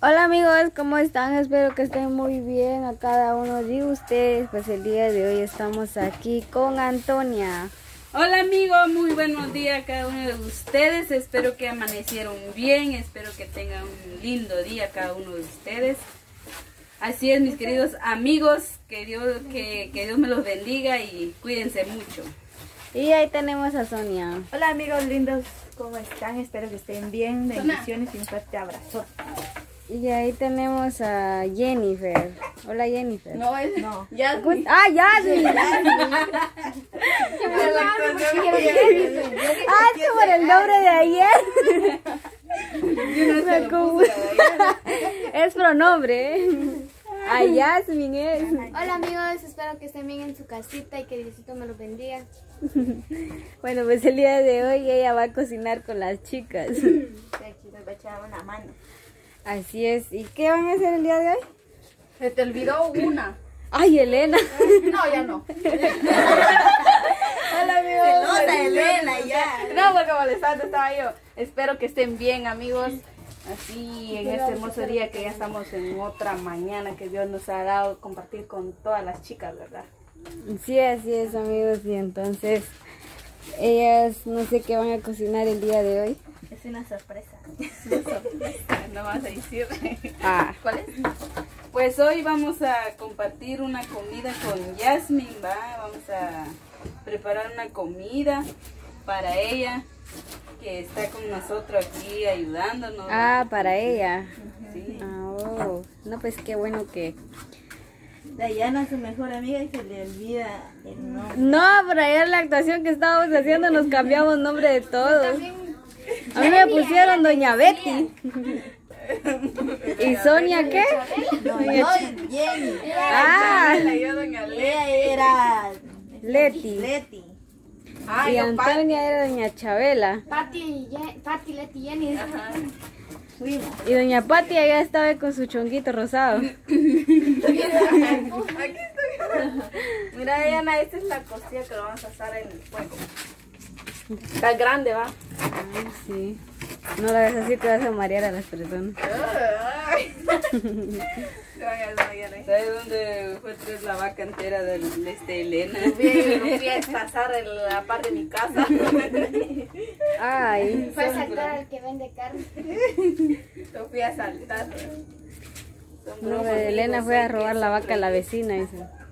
Hola amigos, ¿cómo están? Espero que estén muy bien a cada uno de ustedes. Pues el día de hoy estamos aquí con Antonia. Hola amigos, muy buenos días a cada uno de ustedes. Espero que amanecieron bien, espero que tengan un lindo día cada uno de ustedes. Así es, mis queridos amigos, que Dios, que, que Dios me los bendiga y cuídense mucho. Y ahí tenemos a Sonia. Hola amigos lindos, ¿cómo están? Espero que estén bien. Bendiciones y un fuerte abrazo. Y ahí tenemos a Jennifer. Hola Jennifer. No, es no. Ah, Yasmin. ah, es por el nombre de ayer. es pronombre. A Yasmin es. Hola amigos, espero que estén bien en su casita y que Diosito me los bendiga. Bueno, pues el día de hoy ella va a cocinar con las chicas. Aquí nos va a echar una mano. Así es. ¿Y qué van a hacer el día de hoy? Se te olvidó una. Ay, Elena. No, ya no. Hola amigos. Se nota, Elena, ya. No, porque molestando estaba yo. Espero que estén bien, amigos. Así en este hermoso día que ya estamos en otra mañana que Dios nos ha dado compartir con todas las chicas, ¿verdad? Sí, así es, amigos. Y entonces, ellas no sé qué van a cocinar el día de hoy. Es una sorpresa. No vas a decir. Ah. ¿Cuál es? Pues hoy vamos a compartir una comida con Yasmin, ¿va? Vamos a preparar una comida para ella que está con nosotros aquí ayudándonos. Ah, para ella. Sí. Ah, oh. No, pues qué bueno que... Dayana es su mejor amiga y se le olvida el nombre. No, por ayer la actuación que estábamos haciendo nos cambiamos nombre de todos. A mí me pusieron Doña Betty. ¿Y Sonia qué? No, yo, Jenny. Ah, Yo, doña Le- Ella era Leti. Leti. Ah, Y Antonia era Doña Chabela. Pati, Leti, Jenny. Fuimos. Y Doña Pati allá estaba con su chonguito rosado. Mira, Diana, esta es la costilla que lo vamos a asar en el fuego. Está grande, va. Ay, sí. No la ves así que vas a marear a las personas. ¿Sabes dónde fue la vaca entera de este Elena? Fui a pasar en la parte de mi casa. Ay, Fue a saltar al que vende carne. Lo fui a saltar. no, Elena fue a robar la vaca a la vecina.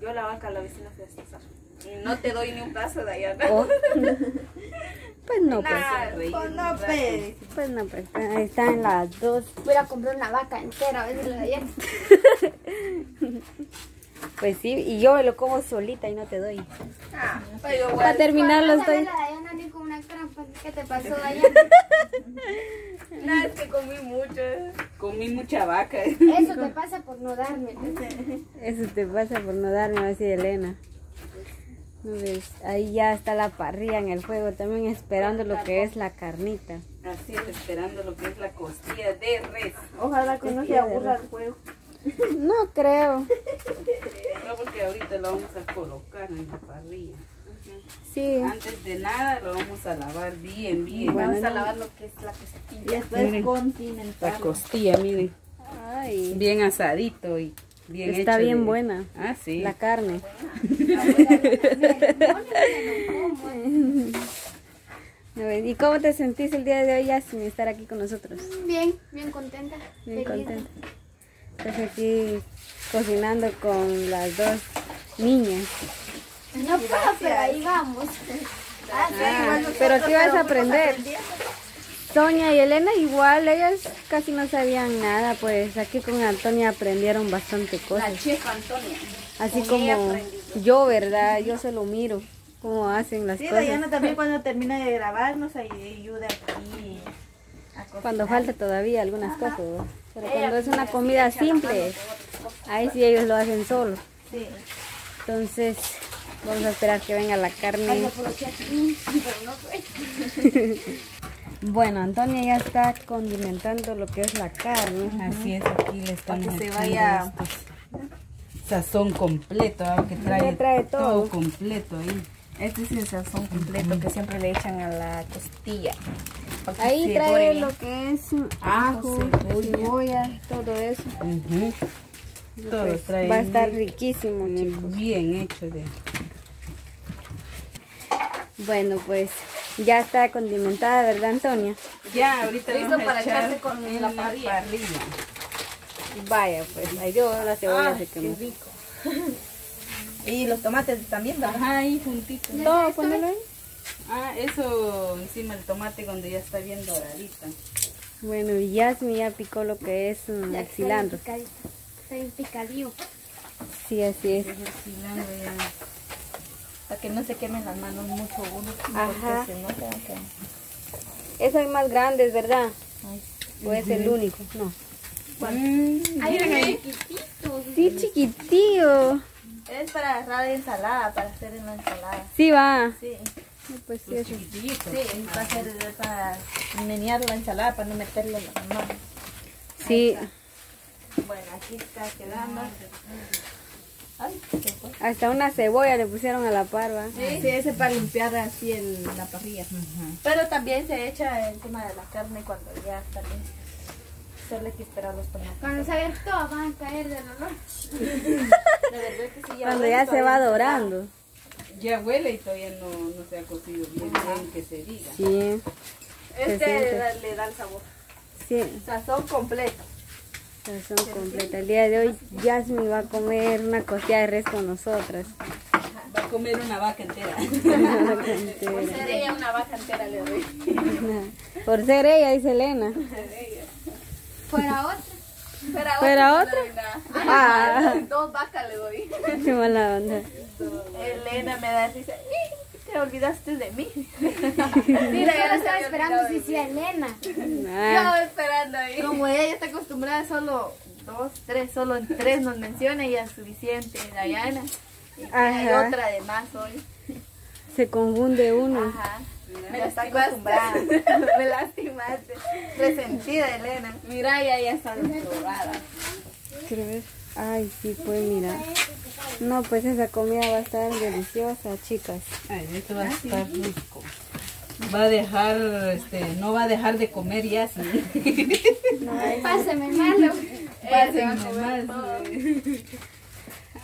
Yo la vaca a la vecina fui a saltar. Y no te doy ni un pedazo de allá. Oh. Pues no, pues. Nah, Pues no, pues. Pues no, pues. Ahí están las dos. Voy a comprar una vaca entera, a veces la de ayer. Pues sí, y yo me lo como solita y no te doy. Ah, pero Para igual. terminar los doy. la con una trampa. ¿Qué te pasó, Dayana? Nada, es que comí mucho. Comí mucha vaca. Eso te pasa por no darme. Eso te pasa por no darme, va a decir Elena. ¿No ves? Ahí ya está la parrilla en el fuego, también esperando lo que es la carnita. Así es, esperando lo que es la costilla de res. Ojalá que no se aburra el juego. No creo. No, porque ahorita lo vamos a colocar en la parrilla. Sí. Antes de nada lo vamos a lavar bien, bien. Bueno, vamos a lavar lo que es la costilla. Y después continental. La costilla, miren. Ay, Bien asadito y bien está hecho bien de- buena Ah, sí. la carne. ¿Y cómo te sentís el día de hoy ya sin estar aquí con nosotros? Bien, bien contenta. Bien feliz. contenta. Estás aquí cocinando con las dos niñas. No puedo, pero ahí vamos. Ah, pero sí vas a aprender. Sonia y Elena igual, ellas casi no sabían nada, pues aquí con Antonia aprendieron bastante La cosas. chef Antonia. Así con como yo, ¿verdad? Yo se lo miro, cómo hacen las Sí, cosas. Dayana también cuando termina de grabar nos ayuda aquí a. Cuando falta todavía algunas cosas, ¿verdad? Pero cuando es una comida simple, ahí sí ellos lo hacen solo. Sí. Entonces, vamos a esperar que venga la carne. Bueno, Antonia ya está condimentando lo que es la carne. Así es, aquí le estamos Para que se vaya- sazón completo, ¿verdad? que trae, trae todo. completo ahí. Este es el sazón completo que siempre le echan a la costilla. Ahí trae lo que es Ajo, cebolla, todo eso. Ujú. Todo Pues, trae va a estar riquísimo, chicos. Bien hecho de. Bueno, pues ya está condimentada, ¿verdad, Antonia? Ya, ahorita Listo vamos a para echar echarse con en la parrilla. Vaya, pues ahí dio la cebolla Ah, se qué quemó. rico. y los tomates también, ¿verdad? Ajá, ahí juntito. Todo, ponelo ahí. Ah, eso encima el tomate cuando ya está bien doradita. Bueno, y Yasmi ya picó lo que es Ya el está cilantro. bien picadito. Está bien picadillo. Sí, así es. El cilantro ya. Para que no se quemen las manos mucho uno. Ajá. Si no, quemar. Eso hay más grandes, ¿verdad? Ay, ¿O es el único? No. Mm, unos ahí. chiquititos. Sí, chiquitillo. Es para agarrar ensalada, para hacer en la ensalada. Sí, va. Sí, Pues sí, chiquititos. sí, va a ser para menear la ensalada, para no meterle en las manos. Sí, Bueno, aquí está quedando. Ay, hasta una cebolla le pusieron a la parva. Sí, ese para limpiar así el, la parrilla. Pero también se echa encima de la carne cuando ya está lista. Solo hay que esperar los tomates. Cuando salgan todas van a caer del olor. De verdad que sí, Cuando huele ya se va dorando. Ya huele y todavía no, no se ha cocido bien, bien que se diga. Sí, Este Se siente. le da, le da el sabor. sí. Sazón completo. Razón completa. El día de hoy Yasmi va a comer una costilla de res con nosotras. Va a comer una vaca entera. Por ser ella una vaca entera le doy. Por ser ella, dice Elena. Fuera otra. ¿Fuera no otra? nada. Ah, Dos vacas le doy. qué mala onda. Elena me da risa. "Ih, Te olvidaste de mí. Mira, Mira, yo la estaba esperando si mí. Elena. Yo esperando ahí. Como ella ya está acostumbrada, solo dos, tres, solo en tres nos menciona y ya es suficiente. Dayana. Y hay otra de más hoy. se confunde uno. Ajá. Me la está acostumbrada. Me lastimaste. Resentida, Elena. Mira, ya, ya está desprobada. Quiero ver. Ay, sí, pues mira. No, pues esa comida va a estar deliciosa, chicas. Ay, esto va a estar rico. Va a dejar, este, no va a dejar de comer ya, sí. Pásame malo. Pásenme más.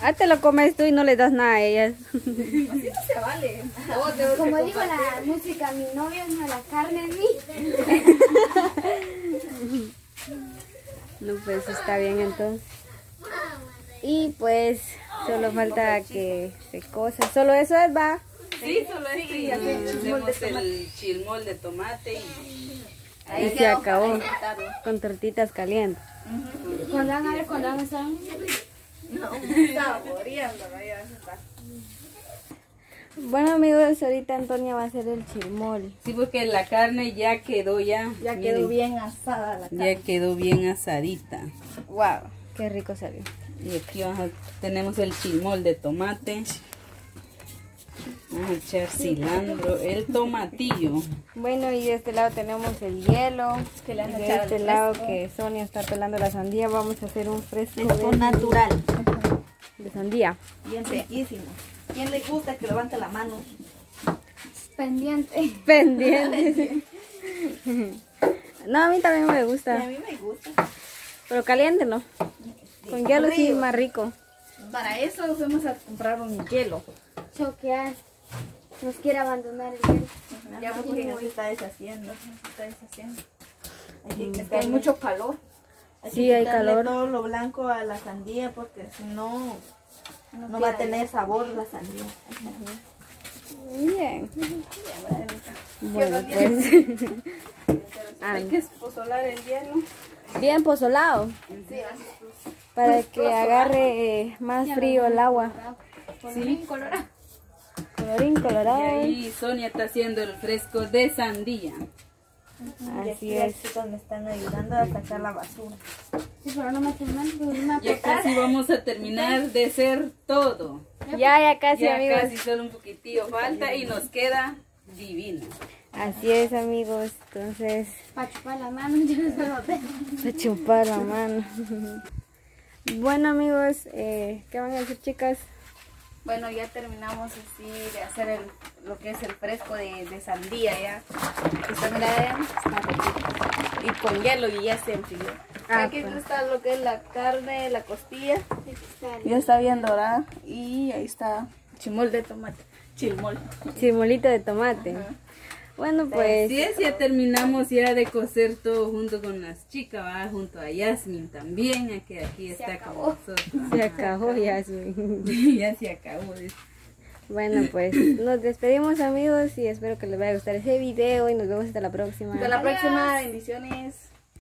Ah, te lo comes tú y no le das nada a ellas. Se vale. Como digo la música, mi novio no la carne es mí. No, pues está bien entonces. Y pues solo falta que se cosa. Solo eso es, va. Sí, solo es y hacemos el chilmol de tomate y Y se acabó. Con tortitas calientes. Cuando van a ver, cuando van a estar. Saboreando, está. Bueno amigos, ahorita Antonia va a hacer el chirmol. sí porque la carne ya quedó ya. Ya miren, quedó bien asada la carne. Ya quedó bien asadita. Wow, qué rico salió. Y aquí a- tenemos el chilmol de tomate. Vamos a echar cilantro, el tomatillo. Bueno, y de este lado tenemos el hielo. que le han Y de este el lado fresco. que Sonia está pelando la sandía, vamos a hacer un fresco de, natural. de sandía. Bien riquísimo. ¿Quién le gusta que levante la mano? Pendiente. Pendiente. No, a mí también me Y a gusta. mí me gusta. Pero caliente, ¿no? Con hielo sí, Frío. más rico. Para eso fuimos a comprar un hielo. Choquear. Nos quiere abandonar el hielo. Ya porque ya se está deshaciendo. se está deshaciendo. Hay que, hay mucho calor. Hay Sí, que hay calor. todo lo blanco a la sandía porque si no, no va a tener sabor la sandía. Bien. Bueno, pues. Ah, Hay que esposolar el hielo. bien pozolado. Para que agarre eh, más frío el agua. Sí. colorado. Colorín Y colorado. ahí Sonia está haciendo el fresco de sandía. Así es. Las chicas me están ayudando a sacar la basura. Sí, pero no me hace mal, pero no me Ya casi vamos a terminar de hacer todo. Ya, ya casi, ya amigos. casi solo un poquitillo falta y nos queda divino. Así es, amigos. Entonces, Para chupar la mano, yo no se lo tengo. a chupar la mano. Bueno, amigos, eh, ¿qué van a decir, chicas? Bueno, ya terminamos así de hacer el, lo que es el fresco de, de sandía ya. Esta está y con hielo y ya se enfrió. Ah, Aquí pues. está lo que es la carne, la costilla. Ya está bien dorada y ahí está chimol de tomate. Chilmol. Chimolito de tomate. Bueno, pues Así es, ya terminamos ya de coser todo junto con las chicas, ¿va? junto a Yasmin también, a que aquí está con nosotros. se acabó ya. sí. ya se acabó. Bueno, pues nos despedimos amigos y espero que les vaya a gustar ese video y nos vemos hasta la próxima. Hasta la próxima. Bendiciones.